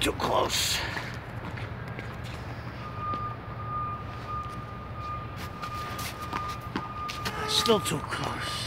too close. Still too close.